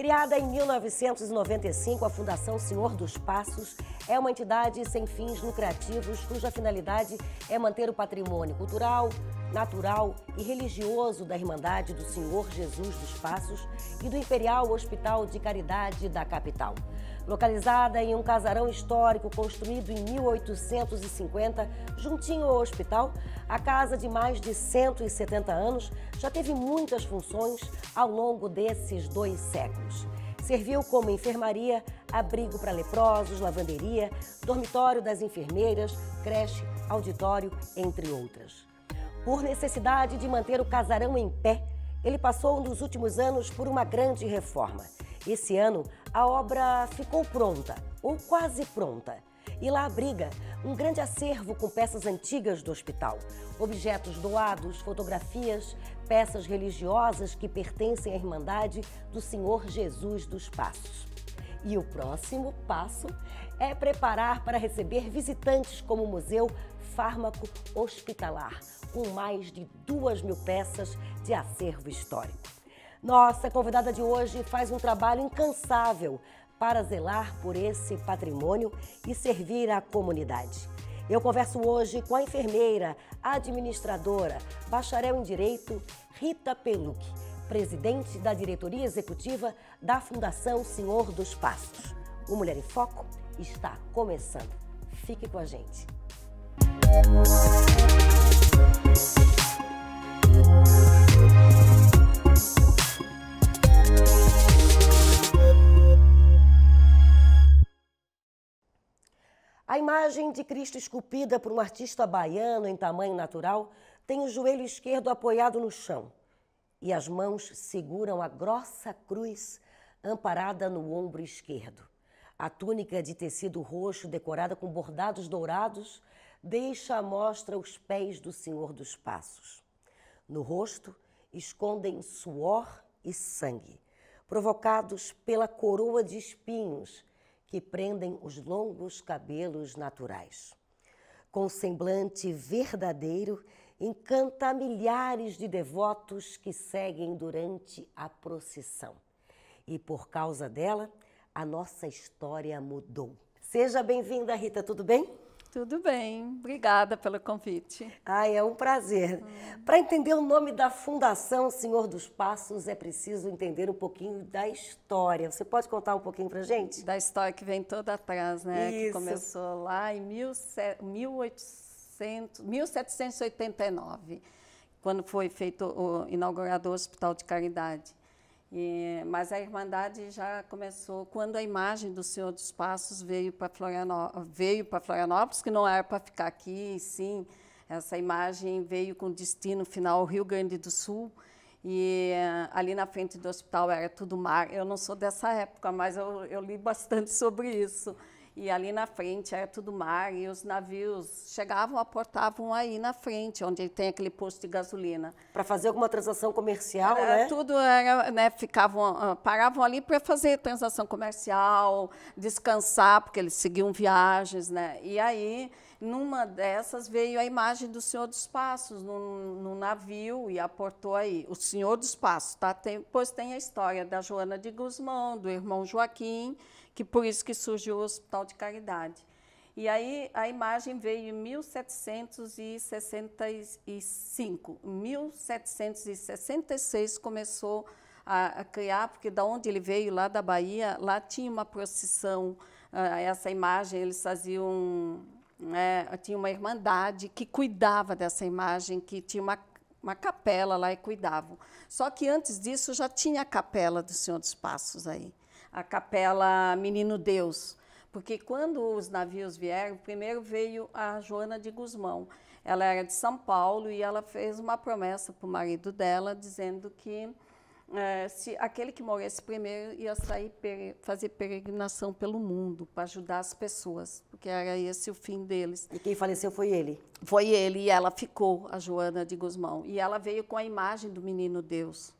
Criada em 1995, a Fundação Senhor dos Passos é uma entidade sem fins lucrativos cuja finalidade é manter o patrimônio cultural, natural e religioso da Irmandade do Senhor Jesus dos Passos e do Imperial Hospital de Caridade da capital. Localizada em um casarão histórico construído em 1850, juntinho ao hospital, a casa de mais de 170 anos já teve muitas funções ao longo desses dois séculos. Serviu como enfermaria, abrigo para leprosos, lavanderia, dormitório das enfermeiras, creche, auditório, entre outras. Por necessidade de manter o casarão em pé, ele passou nos últimos anos por uma grande reforma. Esse ano, a obra ficou pronta, ou quase pronta. E lá abriga um grande acervo com peças antigas do hospital, objetos doados, fotografias, peças religiosas que pertencem à Irmandade do Senhor Jesus dos Passos. E o próximo passo é preparar para receber visitantes como o Museu Fármaco Hospitalar, com mais de duas mil peças de acervo histórico. Nossa convidada de hoje faz um trabalho incansável para zelar por esse patrimônio e servir à comunidade. Eu converso hoje com a enfermeira, administradora, bacharel em Direito, Rita Peluc, presidente da diretoria executiva da Fundação Senhor dos Passos. O Mulher em Foco está começando. Fique com a gente. A imagem de Cristo esculpida por um artista baiano em tamanho natural tem o joelho esquerdo apoiado no chão e as mãos seguram a grossa cruz amparada no ombro esquerdo. A túnica de tecido roxo decorada com bordados dourados deixa à mostra os pés do Senhor dos Passos. No rosto escondem suor e sangue, provocados pela coroa de espinhos que prendem os longos cabelos naturais. Com semblante verdadeiro, encanta milhares de devotos que seguem durante a procissão. E por causa dela, a nossa história mudou. Seja bem-vinda, Rita, tudo bem? Tudo bem, obrigada pelo convite. Ai, é um prazer. Hum. Para entender o nome da Fundação Senhor dos Passos, é preciso entender um pouquinho da história. Você pode contar um pouquinho para gente? Da história que vem toda atrás, né? Isso. Que começou lá em 1800, 1789, quando foi feito o inaugurado o Hospital de Caridade. E, mas a Irmandade já começou quando a imagem do Senhor dos Passos veio para Florianópolis, veio Florianópolis, que não era para ficar aqui, sim. Essa imagem veio com destino final Rio Grande do Sul. E uh, ali na frente do hospital era tudo mar. Eu não sou dessa época, mas eu, eu li bastante sobre isso e ali na frente era tudo mar, e os navios chegavam, aportavam aí na frente, onde tem aquele posto de gasolina. Para fazer alguma transação comercial, era, né? Tudo era, né, ficavam, ah, paravam ali para fazer transação comercial, descansar, porque eles seguiam viagens, né? E aí, numa dessas, veio a imagem do Senhor dos Passos no, no navio e aportou aí. O Senhor dos Passos, tá? Tem, depois tem a história da Joana de Guzmão, do irmão Joaquim, que por isso que surgiu o Hospital de Caridade. E aí a imagem veio em 1765. Em 1766 começou a, a, criar, porque da onde ele veio, lá da Bahia, lá tinha uma procissão, uh, essa imagem, eles faziam, né, tinha uma irmandade que cuidava dessa imagem, que tinha uma, uma capela lá e cuidavam. Só que antes disso já tinha a capela do Senhor dos Passos aí a capela Menino Deus, porque quando os navios vieram, primeiro veio a Joana de Guzmão. Ela era de São Paulo e ela fez uma promessa para o marido dela, dizendo que é, se aquele que morresse primeiro ia sair fazer peregrinação pelo mundo para ajudar as pessoas, porque era esse o fim deles. E quem faleceu foi ele? Foi ele e ela ficou, a Joana de Guzmão. E ela veio com a imagem do menino Deus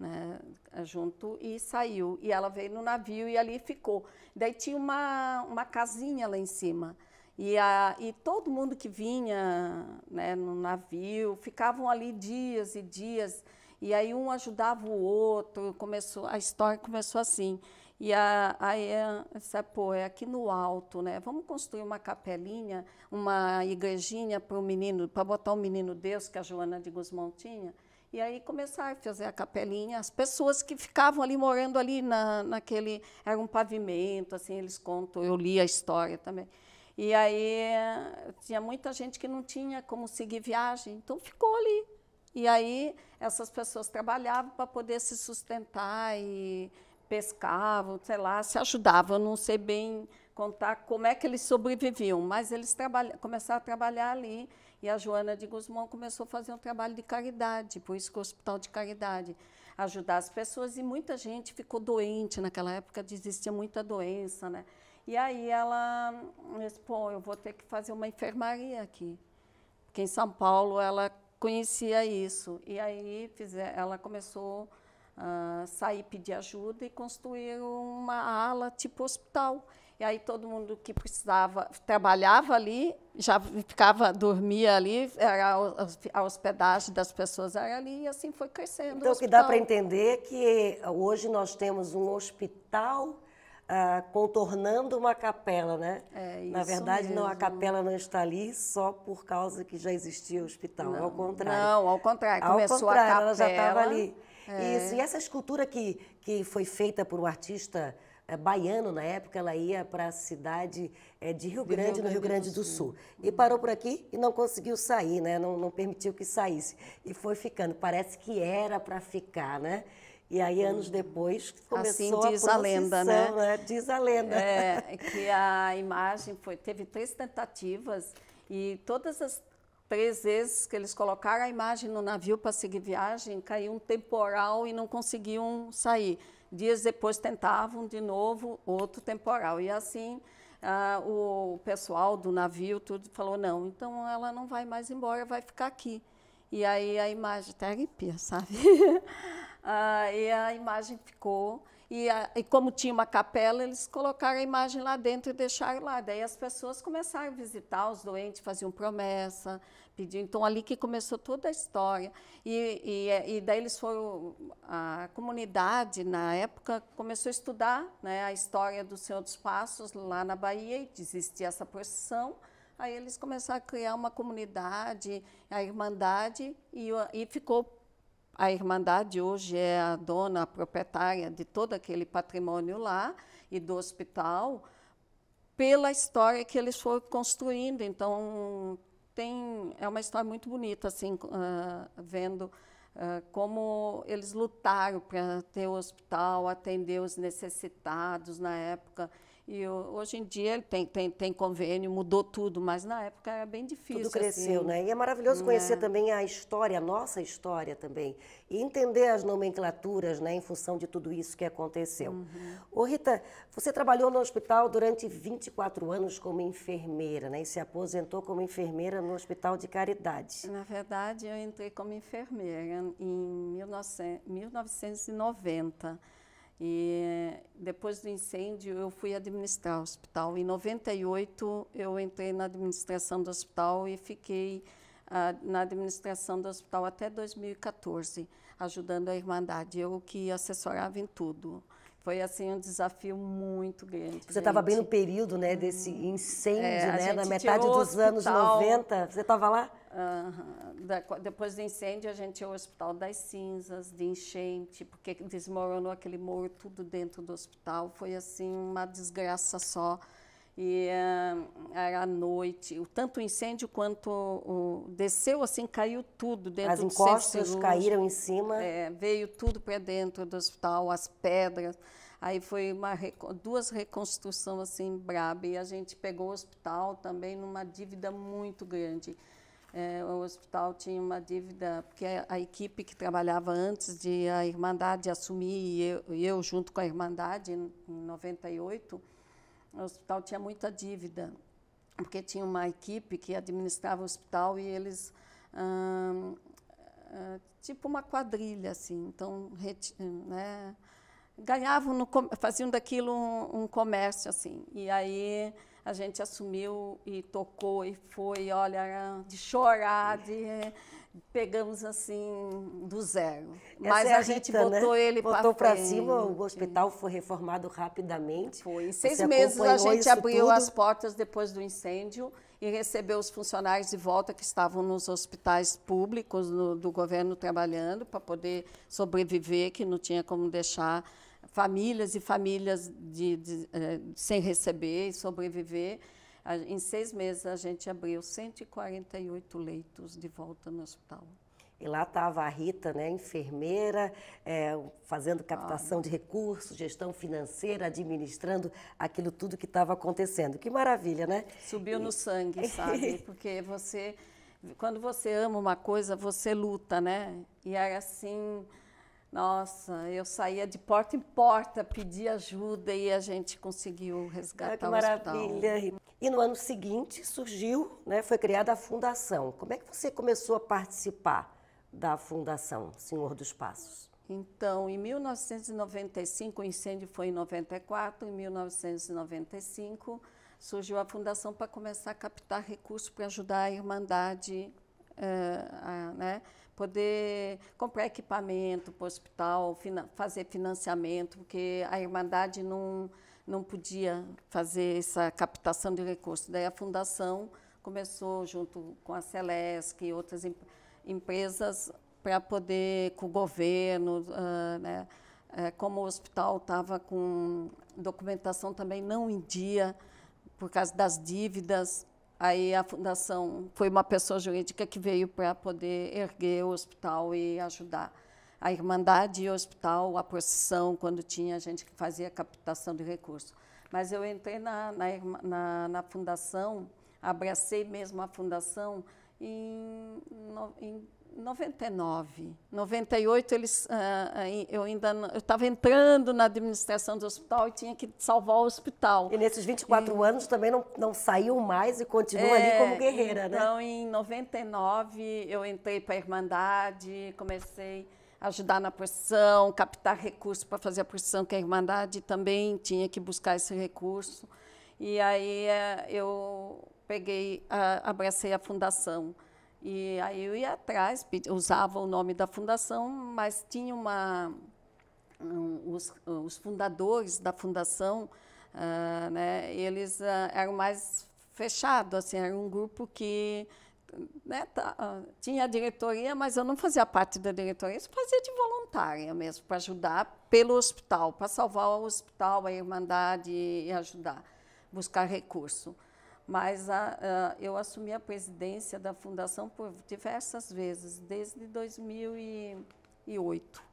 né, junto e saiu. E ela veio no navio e ali ficou. Daí tinha uma, uma casinha lá em cima. E, a, e todo mundo que vinha né, no navio ficavam ali dias e dias. E aí um ajudava o outro, começou, a história começou assim. E a, aí, essa, pô, é aqui no alto, né? Vamos construir uma capelinha, uma igrejinha para o menino, para botar o menino Deus, que a Joana de Guzmão tinha. E aí começaram a fazer a capelinha. As pessoas que ficavam ali, morando ali na, naquele... Era um pavimento, assim, eles contam, eu li a história também. E aí tinha muita gente que não tinha como seguir viagem, então ficou ali. E aí essas pessoas trabalhavam para poder se sustentar e pescavam, sei lá, se ajudavam. Não sei bem contar como é que eles sobreviviam, mas eles começaram a trabalhar ali. E a Joana de Guzmão começou a fazer um trabalho de caridade, por isso que o Hospital de Caridade, ajudar as pessoas. E muita gente ficou doente naquela época, existia muita doença, né? E aí ela disse, pô, eu vou ter que fazer uma enfermaria aqui. Porque em São Paulo ela conhecia isso. E aí ela começou uh, sair pedir ajuda e construir uma ala tipo hospital. E aí todo mundo que precisava, trabalhava ali, já ficava, dormia ali, era a hospedagem das pessoas era ali, e assim foi crescendo. Então, o que dá para entender que hoje nós temos um hospital ah, contornando uma capela, né? É, Na verdade, mesmo. não, a capela não está ali só por causa que já existia o hospital, não, ao contrário. Não, ao contrário, ao começou contrário, a capela. ela já estava ali. É. Isso, e essa escultura que, que foi feita por um artista baiano na época, ela ia para a cidade é, de Rio Grande, no Rio Grande do Sul. Sul. E parou por aqui e não conseguiu sair, né? não, não permitiu que saísse. E foi ficando. Parece que era para ficar, né? E aí, anos depois, começou assim diz a, a lenda, né? né? Diz a lenda. É, que a imagem foi, teve três tentativas e todas as três vezes que eles colocaram a imagem no navio para seguir viagem, caiu um temporal e não conseguiam sair. Dias depois tentavam de novo outro temporal. E assim, ah, o pessoal do navio tudo falou, não, então ela não vai mais embora, vai ficar aqui. E aí a imagem, até arrepia, sabe? Ah, e a imagem ficou. E, a, e, como tinha uma capela, eles colocaram a imagem lá dentro e deixaram lá. Daí as pessoas começaram a visitar os doentes, faziam promessa, pediam. Então, ali que começou toda a história. E, e, e daí eles foram. A comunidade, na época, começou a estudar né, a história do Senhor dos Passos lá na Bahia, e existia essa procissão. Aí eles começaram a criar uma comunidade, a Irmandade, e, e ficou a Irmandade hoje é a dona, a proprietária de todo aquele patrimônio lá e do hospital, pela história que eles foram construindo. Então, tem, é uma história muito bonita, assim, uh, vendo uh, como eles lutaram para ter o hospital, atender os necessitados na época. E hoje em dia ele tem, tem, tem convênio, mudou tudo, mas na época era bem difícil. Tudo cresceu, assim. né? E é maravilhoso conhecer é. também a história, a nossa história também. E entender as nomenclaturas, né, em função de tudo isso que aconteceu. Uhum. Ô Rita, você trabalhou no hospital durante 24 anos como enfermeira, né? E se aposentou como enfermeira no Hospital de Caridade. Na verdade, eu entrei como enfermeira em 1990. E depois do incêndio, eu fui administrar o hospital. Em 98, eu entrei na administração do hospital e fiquei ah, na administração do hospital até 2014, ajudando a Irmandade. Eu que assessorava em tudo. Foi assim um desafio muito grande. Você estava bem no período né, desse incêndio, é, né, na metade dos anos 90. Você estava lá? Uh, da, depois do incêndio, a gente ia ao Hospital das Cinzas, de enchente, porque desmoronou aquele morro tudo dentro do hospital. Foi assim uma desgraça só. E uh, era à noite, o, tanto o incêndio quanto o, o, desceu assim, caiu tudo dentro as do encostas caíram em cima. É, veio tudo para dentro do hospital, as pedras. Aí foi uma duas reconstruções assim braba e a gente pegou o hospital também numa dívida muito grande. É, o hospital tinha uma dívida, porque a, a, equipe que trabalhava antes de a Irmandade assumir, e eu, eu junto com a Irmandade, em, em 98, o hospital tinha muita dívida, porque tinha uma equipe que administrava o hospital e eles. Hum, tipo uma quadrilha, assim. Então, né, ganhavam, no, faziam daquilo um, um, comércio, assim. E aí a gente assumiu e tocou e foi, olha, de chorar, de pegamos assim do zero. Essa Mas é a, gente Rita, botou né? ele botou para cima, o hospital foi reformado rapidamente. Foi. Em seis Você meses a gente abriu tudo? as portas depois do incêndio e recebeu os funcionários de volta que estavam nos hospitais públicos no- do governo trabalhando para poder sobreviver, que não tinha como deixar famílias e famílias de- de, eh, sem receber e sobreviver. A- Em seis meses a gente abriu 148 leitos de volta no hospital. E lá estava a Rita, né, enfermeira, é, fazendo captação de recursos, gestão financeira, administrando aquilo tudo que estava acontecendo. Que maravilha, né? Subiu no sangue, sabe? Porque você, quando você ama uma coisa, você luta, né? E era assim, nossa, eu saía de porta em porta, pedia ajuda e a gente conseguiu Ah, resgatar que o hospital. maravilha. E no ano seguinte surgiu, né, foi criada a fundação. Como é que você começou a participar da fundação, Senhor dos Passos? Então, em 1995, o incêndio foi em 94, em 1995 surgiu a fundação para começar a captar recursos para ajudar a Irmandade eh, a né, poder comprar equipamento para o hospital, fina- fazer financiamento, porque a Irmandade não, não podia fazer essa captação de recursos. Daí a fundação começou, junto com a Celesc e outras em- empresas, para poder, com o governo, ah, né, eh, como o hospital estava com documentação também não em dia, por causa das dívidas, aí a fundação foi uma pessoa jurídica que veio para poder erguer o hospital e ajudar a Irmandade e o hospital, a procissão, quando tinha gente que fazia captação de recursos. Mas eu entrei na, na, na, na fundação, abracei mesmo a fundação em, no- em 99. 98 eles, ah, aí eu ainda eu estava entrando na administração do hospital e tinha que salvar o hospital. E nesses 24 anos também não, não saiu mais e continua ali como guerreira, né? então, em 99, eu entrei para a Irmandade, comecei a ajudar na procissão, captar recursos para fazer a procissão, que a Irmandade também tinha que buscar esse recurso. E aí eh, eu peguei, a- abracei a fundação. E aí eu ia atrás, usava o nome da fundação, mas tinha uma, um, os, os fundadores da fundação, ah, né, eles ah, eram mais fechados, assim, era um grupo que né, tá, ah, tinha a diretoria, mas eu não fazia parte da diretoria, eu fazia de voluntária mesmo, para ajudar pelo hospital, para salvar o hospital, a Irmandade e ajudar, buscar recurso. Mas a, a, eu assumi a presidência da fundação por diversas vezes, desde 2008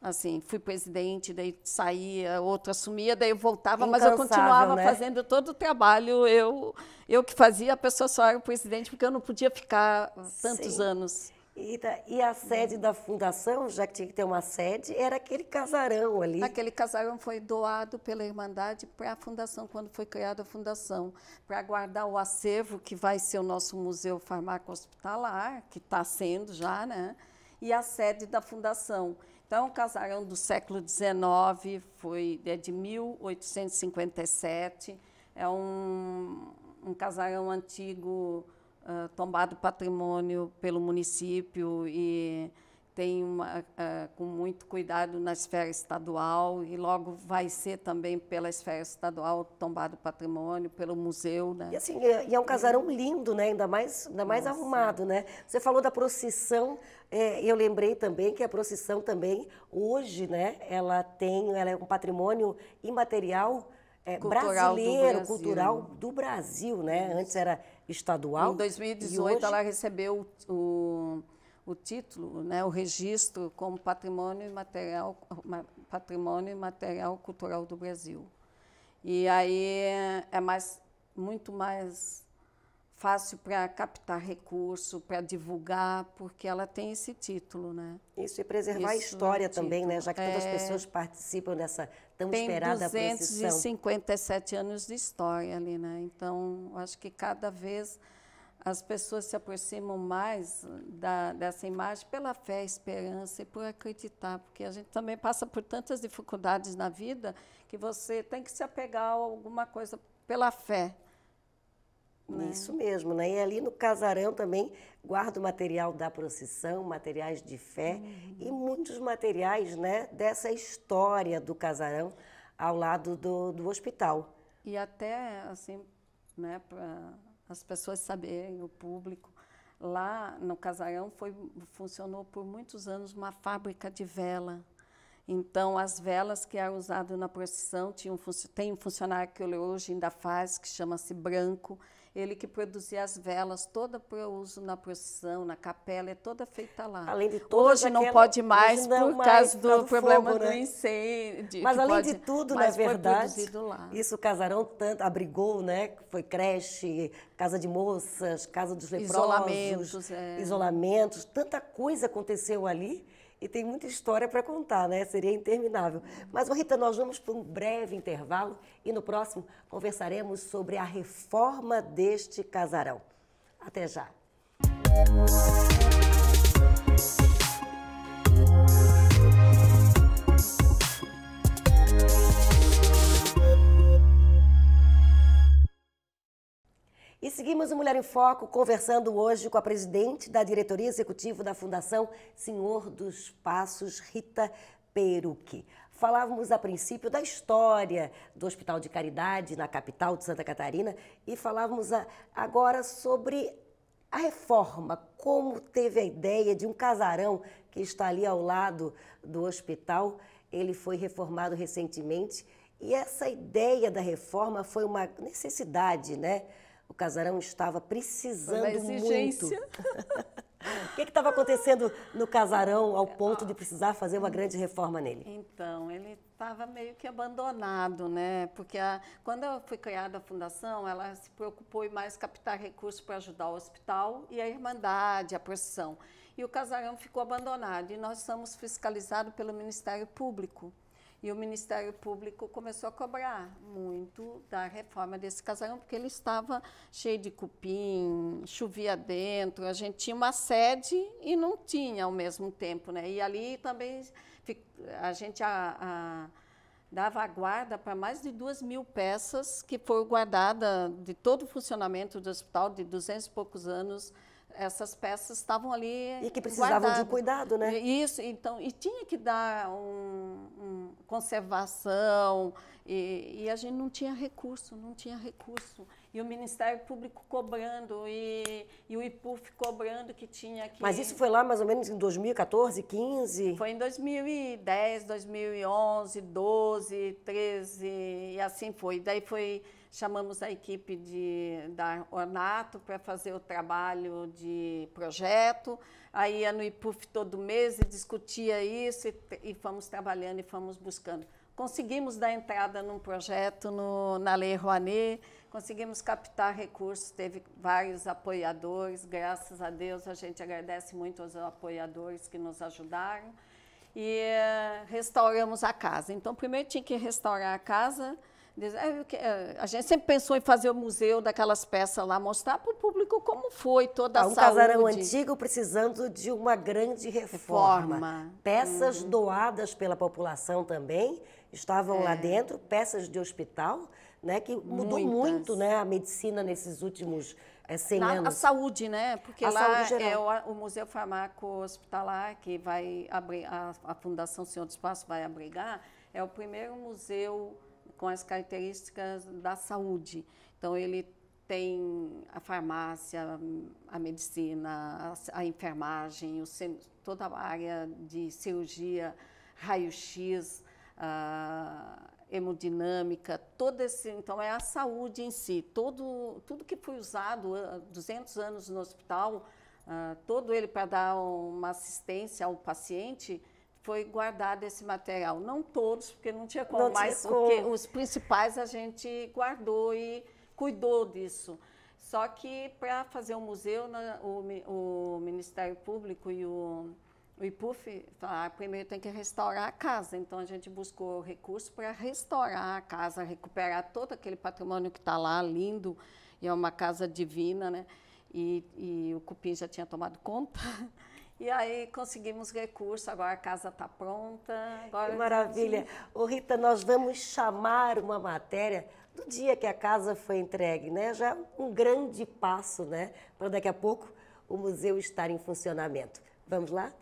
assim, fui presidente, daí saía, outro assumia, daí eu voltava, mas eu continuava né? fazendo todo o trabalho, eu, eu que fazia, a pessoa só era o presidente, porque eu não podia ficar tantos Sim. anos. E, e a sede da fundação, já que tinha que ter uma sede, era aquele casarão ali. Aquele casarão foi doado pela Irmandade para a fundação, quando foi criada a fundação, para guardar o acervo que vai ser o nosso museu farmaco-hospitalar, que está sendo já, né? E a sede da fundação. Então, um casarão do século XIX, foi é de 1857, é um, um casarão antigo ah, tombado patrimônio pelo município e tem uma, ah, com muito cuidado na esfera estadual e logo vai ser também pela esfera estadual tombado patrimônio, pelo museu. Né? E assim, é- e é um casarão lindo, né? Ainda mais, ainda mais arrumado, né? Você falou da procissão, é, eu lembrei também que a procissão também, hoje, né? Ela tem, ela é um patrimônio imaterial é, Cultural do brasileiro, Brasil. cultural do Brasil, né? Antes era estadual. Em e 2018, hoje- ela recebeu o, o título, né, o registro como patrimônio imaterial, ma- patrimônio imaterial cultural do Brasil. E aí é mais, muito mais fácil para captar recurso, para divulgar, porque ela tem esse título, né? Isso, e preservar a Isso, história o também, né? título. Já que todas as É. pessoas participam dessa tão tem esperada procissão. 257 anos de história ali, né? Então, acho que cada vez as pessoas se aproximam mais da, dessa imagem pela fé, esperança e por acreditar, porque a gente também passa por tantas dificuldades na vida que você tem que se apegar a alguma coisa pela fé. Né? Isso mesmo, né? E ali no casarão também guarda o material da procissão, materiais de fé uhum. e muitos materiais né, dessa história do casarão ao lado do, do hospital. E até, assim, né, para as pessoas saberem, o público, lá no casarão foi, funcionou por muitos anos uma fábrica de vela. Então, as velas que eram usadas na procissão, tinha um, tem um funcionário que hoje ainda faz, que chama-se Branco, ele que produzia as velas, toda para uso na procissão, na capela, é toda feita lá. Além de Hoje não pode mais por causa do, do problema fogo, né? do incêndio. Mas além de tudo, na verdade, isso o casarão tanto abrigou, né? Foi creche, casa de moças, casa dos leprosos, isolamentos, é. isolamentos, tanta coisa aconteceu ali e tem muita história para contar, né? Seria interminável. Mas, Rita, nós vamos para um breve intervalo e no próximo conversaremos sobre a reforma deste casarão. Até já. Seguimos o Mulher em Foco conversando hoje com a presidente da diretoria executiva da Fundação Senhor dos Passos, Rita Perucchi. Falávamos a princípio da história do Hospital de Caridade na capital de Santa Catarina e falávamos agora sobre a reforma, como teve a ideia de um casarão que está ali ao lado do hospital. Ele foi reformado recentemente e essa ideia da reforma foi uma necessidade, né? O casarão estava precisando muito. o que estava acontecendo no casarão ao ponto de precisar fazer uma grande reforma nele? Então, ele estava meio que abandonado, né? Porque a, quando foi criada a fundação, ela se preocupou em mais captar recursos para ajudar o hospital e a Irmandade, a procissão. E o casarão ficou abandonado e nós somos fiscalizados pelo Ministério Público. E o Ministério Público começou a cobrar muito da reforma desse casarão, porque ele estava cheio de cupim, chovia dentro, a gente tinha uma sede e não tinha ao mesmo tempo. Né? E ali também a gente a, a, dava guarda para mais de duas mil peças que foram guardadas de todo o funcionamento do hospital, de duzentos e poucos anos, essas peças estavam ali e que precisavam guardadas. de cuidado, né? Isso, então e tinha que dar um, um conservação e, e, a gente não tinha recurso, não tinha recurso e o Ministério Público cobrando e, e o IPUF cobrando que tinha que. Mas isso foi lá mais ou menos em 2014, 15? Foi em 2010, 2011, 12, 13 e assim foi. Daí foi chamamos a equipe de, da Ornato para fazer o trabalho de projeto. Aí ia no IPUF todo mês e discutia isso e, e fomos trabalhando e fomos buscando. Conseguimos dar entrada num projeto no, na Lei Rouanet, conseguimos captar recursos, teve vários apoiadores, graças a Deus a gente agradece muito aos apoiadores que nos ajudaram e uh, restauramos a casa. Então, primeiro tinha que restaurar a casa, é, é, a gente sempre pensou em fazer o museu daquelas peças lá, mostrar para o público como foi toda a ah, um saúde. Um casarão antigo precisando de uma grande reforma. reforma. Peças uhum. doadas pela população também estavam é. lá dentro, peças de hospital, né, que mudou Muitas. muito né, a medicina nesses últimos é, 100 Na, anos. A saúde, né? Porque a lá é o, o, Museu Farmaco Hospitalar, que vai abrir, a, a Fundação Senhor do Espaço vai abrigar, é o primeiro museu com as características da saúde. Então, ele tem a farmácia, a medicina, a, a enfermagem, o, toda a área de cirurgia, raio-x, hemodinâmica, todo esse, então é a saúde em si, todo, tudo que foi usado há 200 anos no hospital, uh, todo ele para dar uma assistência ao paciente, foi guardado esse material. Não todos, porque não tinha como, não mas como. os principais a gente guardou e cuidou disso. Só que para fazer o um museu, o, o, Ministério Público e o, o IPUF ah, primeiro tem que restaurar a casa. Então a gente buscou recursos para restaurar a casa, recuperar todo aquele patrimônio que está lá, lindo, e é uma casa divina, né? E, e o cupim já tinha tomado conta. E aí conseguimos recurso, agora a casa está pronta. Agora que maravilha. Ô, Rita, nós vamos chamar uma matéria do dia que a casa foi entregue, né? Já um grande passo, né? Para daqui a pouco o museu estar em funcionamento. Vamos lá?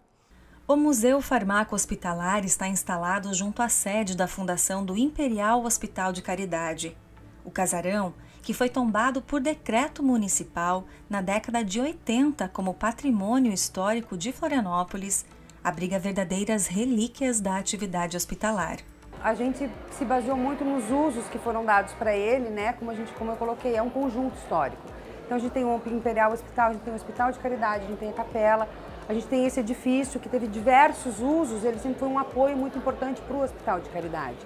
O Museu Farmaco Hospitalar está instalado junto à sede da Fundação do Imperial Hospital de Caridade. O casarão, que foi tombado por decreto municipal na década de 80 como patrimônio histórico de Florianópolis, abriga verdadeiras relíquias da atividade hospitalar. A gente se baseou muito nos usos que foram dados para ele, né? Como a gente, como eu coloquei, é um conjunto histórico. Então a gente tem o Imperial Hospital, a gente tem o Hospital de Caridade, a gente tem a capela, a gente tem esse edifício que teve diversos usos, ele sempre foi um apoio muito importante para o Hospital de Caridade.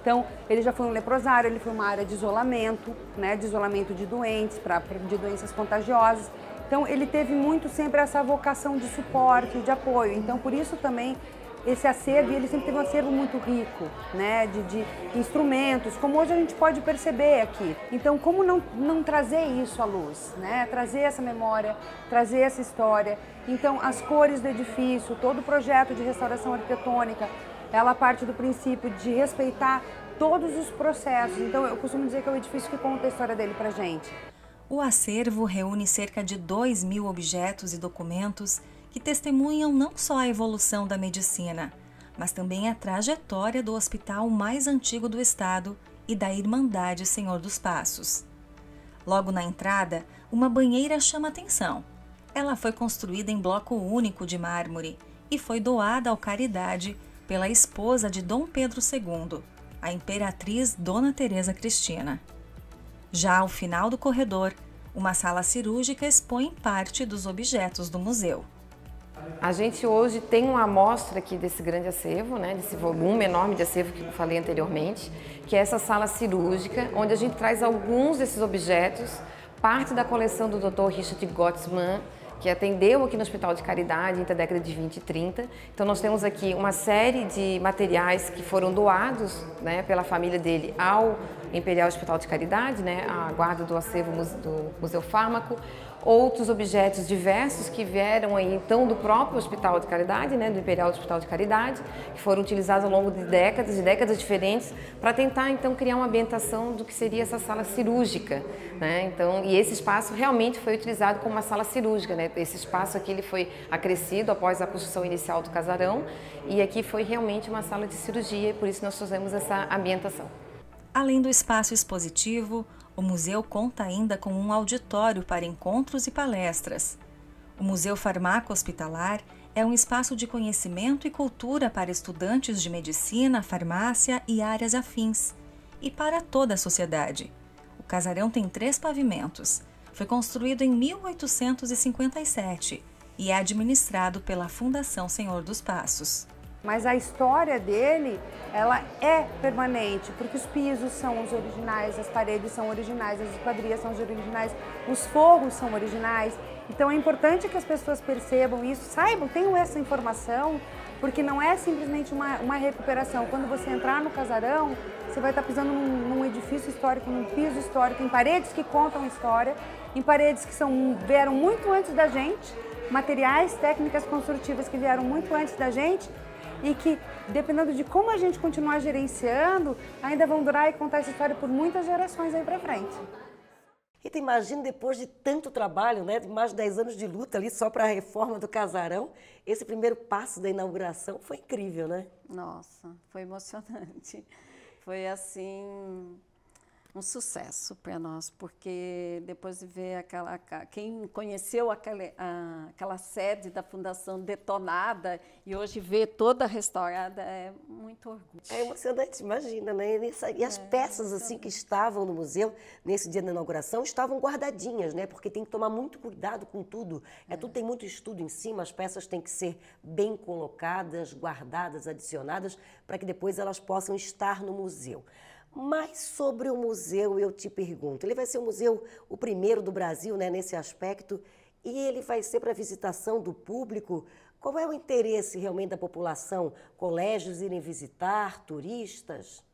Então, ele já foi um leprosário, ele foi uma área de isolamento, né, de isolamento de doentes, pra, de doenças contagiosas. Então, ele teve muito sempre essa vocação de suporte, de apoio. Então, por isso também esse acervo, e ele sempre teve um acervo muito rico, né, de, de, instrumentos, como hoje a gente pode perceber aqui. Então, como não, não trazer isso à luz, né, trazer essa memória, trazer essa história. Então, as cores do edifício, todo o projeto de restauração arquitetônica, ela parte do princípio de respeitar todos os processos. Então, eu costumo dizer que é o edifício que conta a história dele para gente. O acervo reúne cerca de 2 mil objetos e documentos que testemunham não só a evolução da medicina, mas também a trajetória do hospital mais antigo do estado e da Irmandade Senhor dos Passos. Logo na entrada, uma banheira chama atenção. Ela foi construída em bloco único de mármore e foi doada ao Caridade pela esposa de Dom Pedro II, a imperatriz Dona Teresa Cristina. Já ao final do corredor, uma sala cirúrgica expõe parte dos objetos do museu. A gente hoje tem uma amostra aqui desse grande acervo, né, desse volume enorme de acervo que eu falei anteriormente, que é essa sala cirúrgica, onde a gente traz alguns desses objetos, parte da coleção do Dr. Richard Gottsman, que atendeu aqui no Hospital de Caridade entre a década de 20 e 30. Então nós temos aqui uma série de materiais que foram doados né, pela família dele ao Imperial Hospital de Caridade, né, a guarda do acervo do Museu Fármaco, outros objetos diversos que vieram aí então do próprio Hospital de Caridade, né, do Imperial Hospital de Caridade, que foram utilizados ao longo de décadas e décadas diferentes para tentar então criar uma ambientação do que seria essa sala cirúrgica, né? Então, e esse espaço realmente foi utilizado como uma sala cirúrgica, né? Esse espaço aqui ele foi acrescido após a construção inicial do casarão e aqui foi realmente uma sala de cirurgia por isso nós fizemos essa ambientação. Além do espaço expositivo, o museu conta ainda com um auditório para encontros e palestras. O Museu Farmaco Hospitalar é um espaço de conhecimento e cultura para estudantes de medicina, farmácia e áreas afins, e para toda a sociedade. O casarão tem três pavimentos. Foi construído em 1857 e é administrado pela Fundação Senhor dos Passos. Mas a história dele, ela é permanente, porque os pisos são os originais, as paredes são originais, as esquadrias são os originais, os forros são originais. Então é importante que as pessoas percebam isso, saibam, tenham essa informação, porque não é simplesmente uma, uma recuperação. Quando você entrar no casarão, você vai estar pisando num, num edifício histórico, num piso histórico, em paredes que contam história, em paredes que são, vieram muito antes da gente, materiais, técnicas construtivas que vieram muito antes da gente e que, dependendo de como a gente continuar gerenciando, ainda vão durar e contar essa história por muitas gerações aí para frente. Rita, imagina depois de tanto trabalho, né, de mais de 10 anos de luta ali só para a reforma do casarão, esse primeiro passo da inauguração foi incrível, né? Nossa, foi emocionante. Foi assim, um sucesso para nós, porque depois de ver aquela. Quem conheceu aquela, a, aquela sede da Fundação detonada e hoje vê toda restaurada é muito orgulho. É emocionante, imagina, né? E as é, peças assim que estavam no museu nesse dia da inauguração estavam guardadinhas, né? Porque tem que tomar muito cuidado com tudo. É, é. Tudo tem muito estudo em cima, as peças têm que ser bem colocadas, guardadas, adicionadas, para que depois elas possam estar no museu. Mas sobre o museu, eu te pergunto, ele vai ser o museu, o primeiro do Brasil né, nesse aspecto, e ele vai ser para visitação do público. Qual é o interesse realmente da população? Colégios irem visitar, turistas?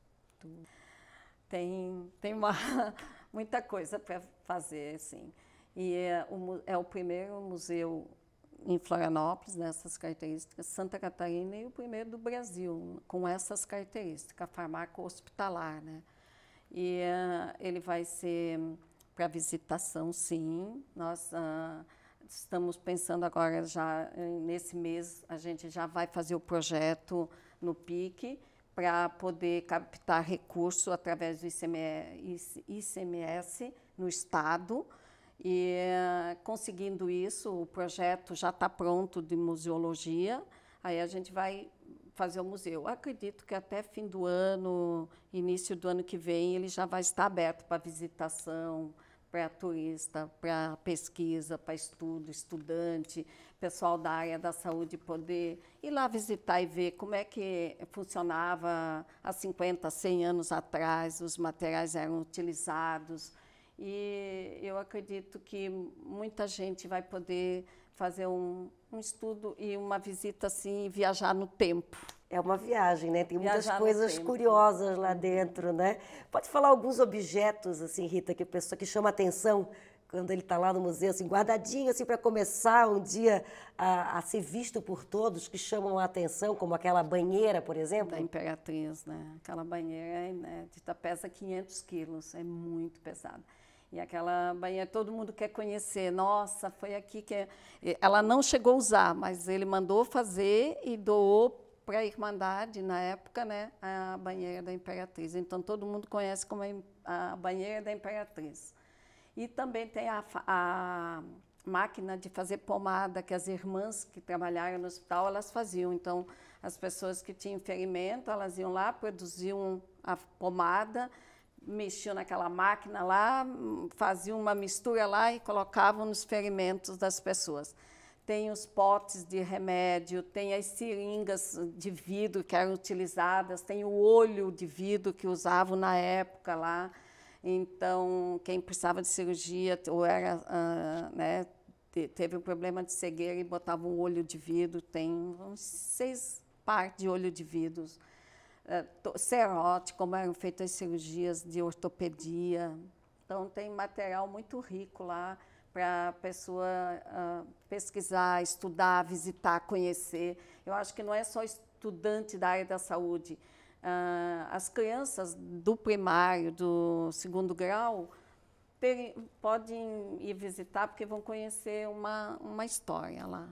Tem, tem uma, muita coisa para fazer, sim. E é o, é o primeiro museu em Florianópolis, nessas características, Santa Catarina e o primeiro do Brasil, com essas características, farmaco hospitalar, né? E uh, ele vai ser para visitação, sim. Nós uh, estamos pensando agora já nesse mês a gente já vai fazer o projeto no PIC para poder captar recurso através do ICMS, ICMS no estado. E conseguindo isso, o projeto já está pronto de museologia. Aí a gente vai fazer o museu. Acredito que até fim do ano, início do ano que vem, ele já vai estar aberto para visitação, para turista, para pesquisa, para estudo, estudante, pessoal da área da saúde poder ir lá visitar e ver como é que funcionava há 50, 100 anos atrás, os materiais eram utilizados. E eu acredito que muita gente vai poder fazer um, um estudo e uma visita assim, viajar no tempo. É uma viagem, né? Tem muitas viajar coisas curiosas lá dentro, né? Pode falar alguns objetos, assim, Rita, que a pessoa que chama atenção quando ele está lá no museu, assim, guardadinho, assim, para começar um dia a, a, ser visto por todos, que chamam a atenção, como aquela banheira, por exemplo? Da Imperatriz, né? Aquela banheira né, pesa 500 quilos, é muito pesada. E aquela banheira todo mundo quer conhecer. Nossa, foi aqui que. É... Ela não chegou a usar, mas ele mandou fazer e doou para a Irmandade, na época, né, a banheira da Imperatriz. Então todo mundo conhece como a banheira da Imperatriz. E também tem a, a máquina de fazer pomada que as irmãs que trabalharam no hospital elas faziam. Então as pessoas que tinham ferimento elas iam lá produziam a pomada mexiam naquela máquina lá, faziam uma mistura lá e colocavam nos ferimentos das pessoas. Tem os potes de remédio, tem as seringas de vidro que eram utilizadas, tem o olho de vidro que usavam na época lá. Então, quem precisava de cirurgia ou era, uh, né, teve um problema de cegueira e botava um olho de vidro, tem uns seis partes de olho de vidro serote, como eram feitas as cirurgias de ortopedia. Então, tem material muito rico lá para a pessoa uh, pesquisar, estudar, visitar, conhecer. Eu acho que não é só estudante da área da saúde. Uh, as crianças do primário, do segundo grau, ter, podem ir visitar porque vão conhecer uma, uma história lá.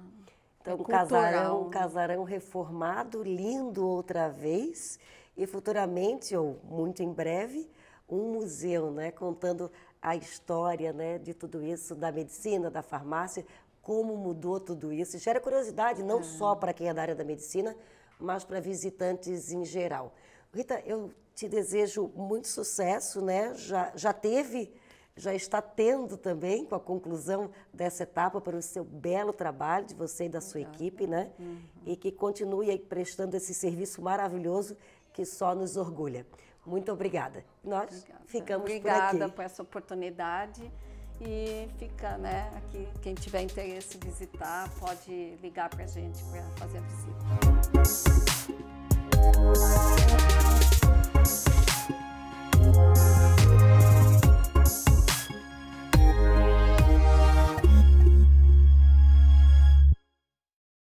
Então, é um casarão, um casarão reformado, lindo outra vez, e futuramente, ou muito em breve, um museu, né, contando a história né, de tudo isso, da medicina, da farmácia, como mudou tudo isso. Gera curiosidade, não é. só para quem é da área da medicina, mas para visitantes em geral. Rita, eu te desejo muito sucesso, né? Já, já teve já está tendo também com a conclusão dessa etapa para o seu belo trabalho de você e da sua equipe, né? Uhum. E que continue aí prestando esse serviço maravilhoso que só nos orgulha. Muito obrigada. Nós obrigada. ficamos obrigada por aqui. Obrigada por essa oportunidade e fica, né, aqui quem tiver interesse em visitar pode ligar para a gente para fazer a visita.